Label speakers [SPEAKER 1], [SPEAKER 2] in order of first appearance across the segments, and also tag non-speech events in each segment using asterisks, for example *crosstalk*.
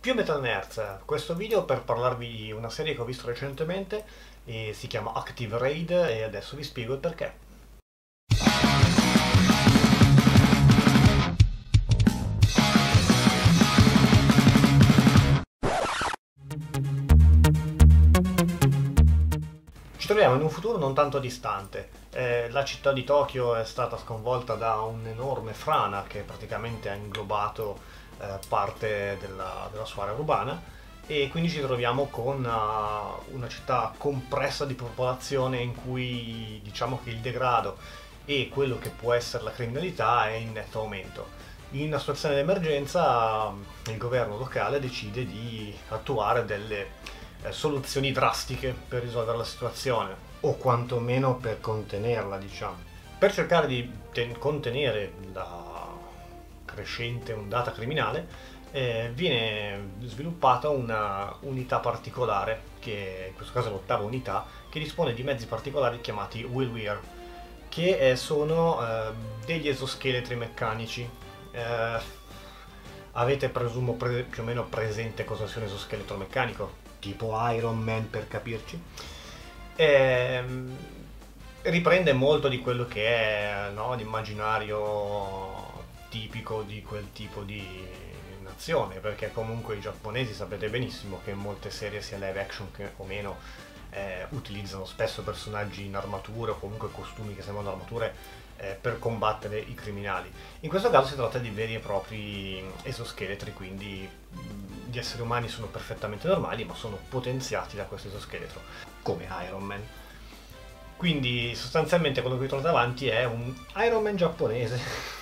[SPEAKER 1] Più Metal Nerds, questo video per parlarvi di una serie che ho visto recentemente e si chiama Active Raid e adesso vi spiego il perché. Ci troviamo in un futuro non tanto distante. Eh, la città di Tokyo è stata sconvolta da un'enorme frana che praticamente ha inglobato eh, parte della, della, sua area urbana e quindi ci troviamo con uh, una città compressa di popolazione in cui diciamo che il degrado e quello che può essere la criminalità è in netto aumento. In una situazione di emergenza il governo locale decide di attuare delle eh, soluzioni drastiche per risolvere la situazione o quantomeno per contenerla, diciamo. Per cercare di contenere la crescente ondata criminale, eh, viene sviluppata una unità particolare, che in questo caso è l'ottava unità, che dispone di mezzi particolari chiamati Willwear, che eh, sono eh, degli esoscheletri meccanici. Eh, avete presumo pre- più o meno presente cosa sia un esoscheletro meccanico? Tipo Iron Man per capirci. Ehm, riprende molto di quello che è no, l'immaginario tipico di quel tipo di nazione, perché comunque i giapponesi sapete benissimo che in molte serie sia live action che o meno eh, utilizzano spesso personaggi in armature o comunque costumi che sembrano armature eh, per combattere i criminali. In questo caso si tratta di veri e propri esoscheletri, quindi gli esseri umani sono perfettamente normali, ma sono potenziati da questo esoscheletro, come Iron Man. Quindi sostanzialmente quello che vi trovo davanti è un Iron Man giapponese *laughs*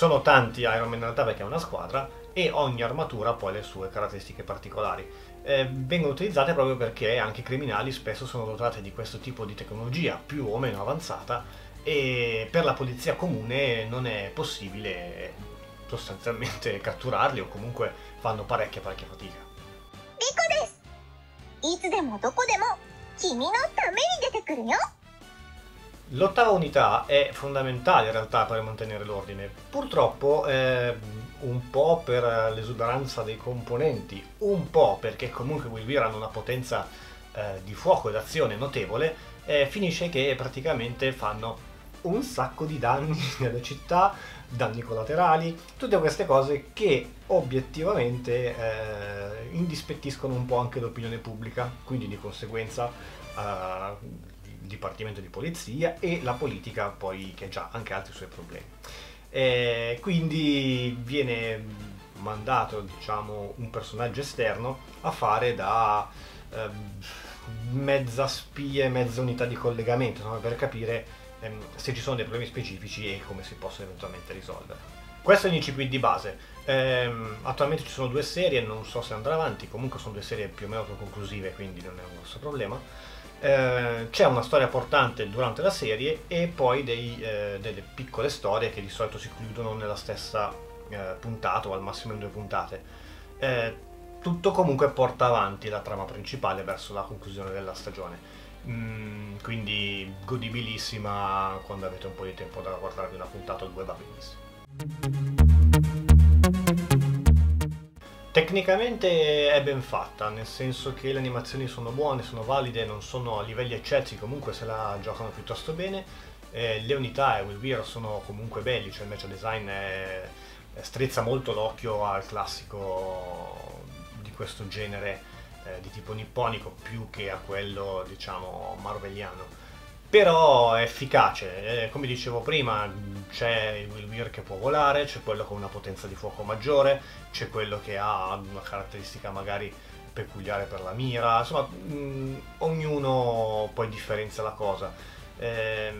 [SPEAKER 1] Sono tanti Iron Man in realtà perché è una squadra e ogni armatura ha poi le sue caratteristiche particolari. Eh, vengono utilizzate proprio perché anche i criminali spesso sono dotati di questo tipo di tecnologia più o meno avanzata e per la polizia comune non è possibile sostanzialmente catturarli *laughs* o comunque fanno parecchia parecchia fatica. Rico desu! いつでもどこでも君のために出てくるよ L'ottava unità è fondamentale in realtà per mantenere l'ordine. Purtroppo eh, un po' per l'esuberanza dei componenti, un po' perché comunque Wilvir hanno una potenza eh, di fuoco e d'azione notevole, eh, finisce che praticamente fanno un sacco di danni *laughs* nelle città, danni collaterali, tutte queste cose che obiettivamente eh, indispettiscono un po' anche l'opinione pubblica, quindi di conseguenza eh, Dipartimento di Polizia e la politica poi che ha anche altri suoi problemi. E quindi viene mandato diciamo, un personaggio esterno a fare da eh, mezza spia e mezza unità di collegamento no? per capire ehm, se ci sono dei problemi specifici e come si possono eventualmente risolvere. Questo è l'incipit di base. Ehm, attualmente ci sono due serie, non so se andrà avanti, comunque sono due serie più o meno conclusive, quindi non è un grosso problema. Eh, c'è una storia portante durante la serie e poi dei, eh, delle piccole storie che di solito si chiudono nella stessa eh, puntata o al massimo in due puntate. Eh, tutto comunque porta avanti la trama principale verso la conclusione della stagione. Mm, quindi godibilissima quando avete un po' di tempo da guardarvi una puntata o due va benissimo. Tecnicamente è ben fatta, nel senso che le animazioni sono buone, sono valide, non sono a livelli eccezzi, comunque se la giocano piuttosto bene. Eh, le unità e Will Weir sono comunque belli, cioè il match design è, strizza molto l'occhio al classico di questo genere eh, di tipo nipponico più che a quello diciamo marveliano però è efficace, eh, come dicevo prima c'è il Wilmir che può volare, c'è quello con una potenza di fuoco maggiore, c'è quello che ha una caratteristica magari peculiare per la mira, insomma mh, mm, ognuno poi differenzia la cosa. Eh,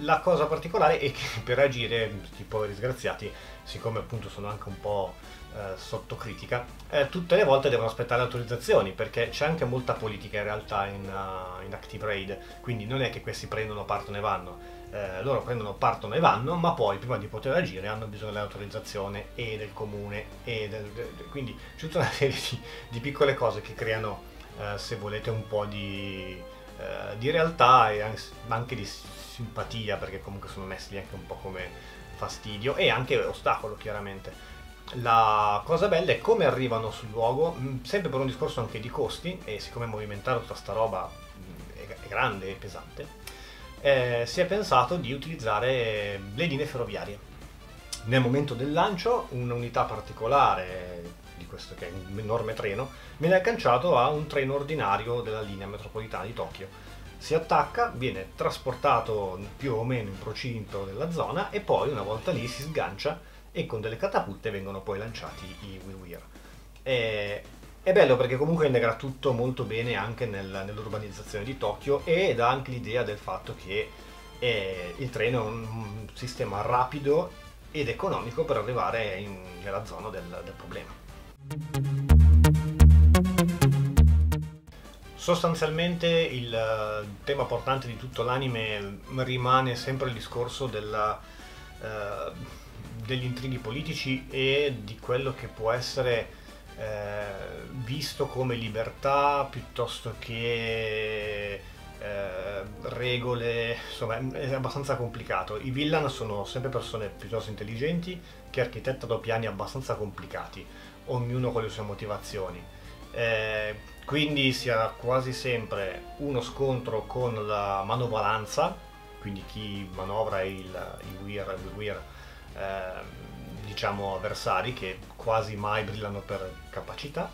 [SPEAKER 1] la cosa particolare è che per agire questi poveri disgraziati, siccome appunto sono anche un po' eh, sotto critica, eh, tutte le volte devono aspettare autorizzazioni perché c'è anche molta politica in realtà in, uh, in Active Raid, quindi non è che questi prendono, partono e vanno. Eh, loro prendono, partono e vanno, ma poi prima di poter agire hanno bisogno dell'autorizzazione e del comune e del, quindi c'è tutta una serie di, di piccole cose che creano, eh, se volete, un po' di, eh, di realtà e anche di simpatia perché comunque sono messi anche un po' come fastidio e anche ostacolo chiaramente. La cosa bella è come arrivano sul luogo, mh, sempre per un discorso anche di costi, e siccome movimentare tutta sta roba è, è grande e pesante, eh, si è pensato di utilizzare le linee ferroviarie. Nel momento del lancio un'unità particolare di questo che è un enorme treno viene agganciato a un treno ordinario della linea metropolitana di Tokyo. Si attacca, viene trasportato più o meno in procinto della zona e poi una volta lì si sgancia e con delle catapulte vengono poi lanciati i Will È, bello perché comunque integra tutto molto bene anche nel, nell'urbanizzazione di Tokyo e dà anche l'idea del fatto che eh, il treno è un sistema rapido ed economico per arrivare in, nella zona del, del problema. Sostanzialmente il eh, tema portante di tutto l'anime rimane sempre il discorso della, uh, degli intrighi politici e di quello che può essere uh, visto come libertà piuttosto che eh, regole, insomma è abbastanza complicato. I villain sono sempre persone piuttosto intelligenti che architettano piani abbastanza complicati, ognuno con le sue motivazioni. Eh, quindi si ha quasi sempre uno scontro con la manovalanza, quindi chi manovra il, il Weir, il Weir eh, diciamo avversari che quasi mai brillano per capacità,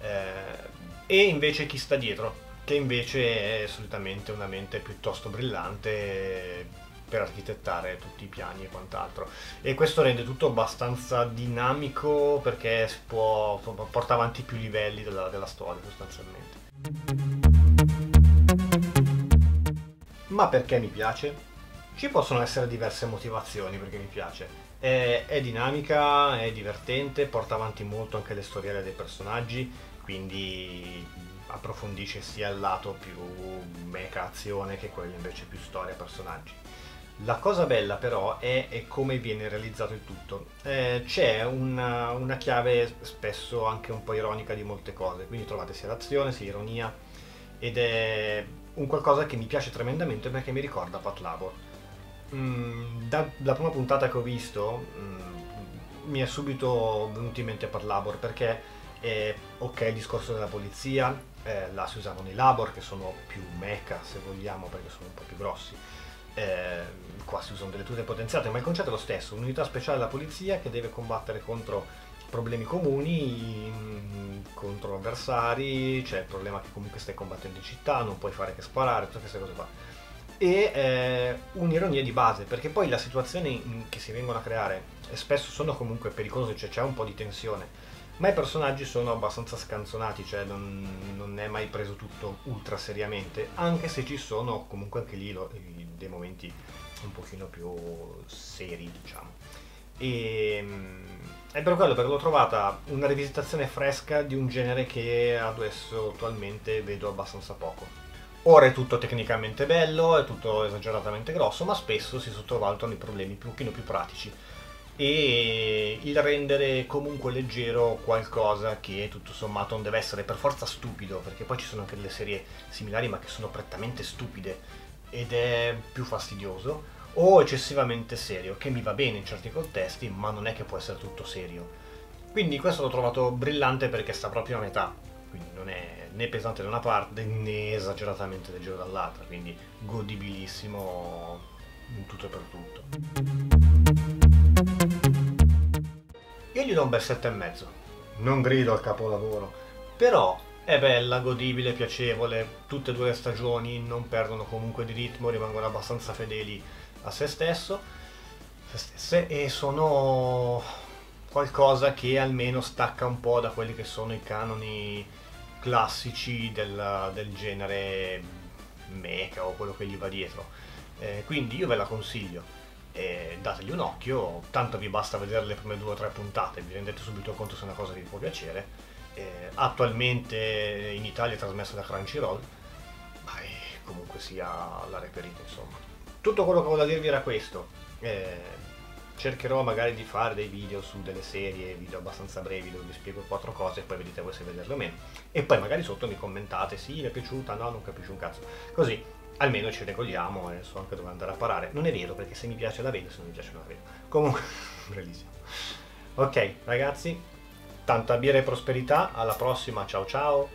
[SPEAKER 1] eh, e invece chi sta dietro, che invece è solitamente una mente piuttosto brillante per architettare tutti i piani e quant'altro. E questo rende tutto abbastanza dinamico perché si può portare avanti più livelli della, della storia sostanzialmente. Ma perché mi piace? Ci possono essere diverse motivazioni perché mi piace. È, è dinamica, è divertente, porta avanti molto anche le storielle dei personaggi, quindi approfondisce sia il lato più mecha azione che quello invece più storia personaggi. La cosa bella però è, è come viene realizzato il tutto. Eh, c'è una, una, chiave spesso anche un po' ironica di molte cose, quindi trovate sia l'azione sia ironia ed è un qualcosa che mi piace tremendamente perché mi ricorda Pat Labor. Mm, da, dalla prima puntata che ho visto mm, mi è subito venuto in mente Pat Labor perché è ok il discorso della polizia, eh, là si usavano i labor che sono più mecha se vogliamo perché sono un po' più grossi. Eh, qua si usano delle tute potenziate ma il concetto è lo stesso un'unità speciale della polizia che deve combattere contro problemi comuni mm, contro avversari c'è il problema che comunque stai combattendo in città non puoi fare che sparare tutte queste cose qua e eh, un'ironia di base perché poi le situazioni che si vengono a creare spesso sono comunque pericolose cioè c'è un po' di tensione ma i personaggi sono abbastanza scanzonati, cioè non, non, è mai preso tutto ultra seriamente, anche se ci sono comunque anche lì lo, dei momenti un pochino più seri, diciamo. E mm, è per quello perché l'ho trovata una rivisitazione fresca di un genere che adesso attualmente vedo abbastanza poco. Ora è tutto tecnicamente bello, è tutto esageratamente grosso, ma spesso si sottovalutano i problemi un pochino più pratici e il rendere comunque leggero qualcosa che tutto sommato non deve essere per forza stupido, perché poi ci sono anche delle serie similari ma che sono prettamente stupide ed è più fastidioso, o eccessivamente serio, che mi va bene in certi contesti, ma non è che può essere tutto serio. Quindi questo l'ho trovato brillante perché sta proprio a metà, quindi non è né pesante da una parte né esageratamente leggero dall'altra, quindi godibilissimo in tutto e per tutto. Io gli do un bel 7,5. Non grido al capolavoro, però è bella, godibile, piacevole. Tutte e due le stagioni non perdono comunque di ritmo, rimangono abbastanza fedeli a se stesso, se stesse e sono qualcosa che almeno stacca un po' da quelli che sono i canoni classici del, del genere mecha o quello che gli va dietro. Eh, quindi io ve la consiglio e dategli un occhio, tanto vi basta vedere le prime due o tre puntate, vi rendete subito conto se è una cosa che vi può piacere. Eh, attualmente in Italia è trasmessa da Crunchyroll, ma eh, comunque sia la reperite insomma. Tutto quello che volevo dirvi era questo. Cercherò magari di fare dei video su delle serie, video abbastanza brevi dove vi spiego quattro cose e poi vedete voi se vederle o meno. E poi magari sotto mi commentate, sì, mi è piaciuta, no, non capisci un cazzo. Così almeno ci regoliamo e so anche dove andare a parare. Non è vero, perché se mi piace la vedo, se non mi piace non la vedo. Comunque, *laughs* bellissimo. Ok, ragazzi, tanta birra e prosperità, alla prossima, ciao ciao.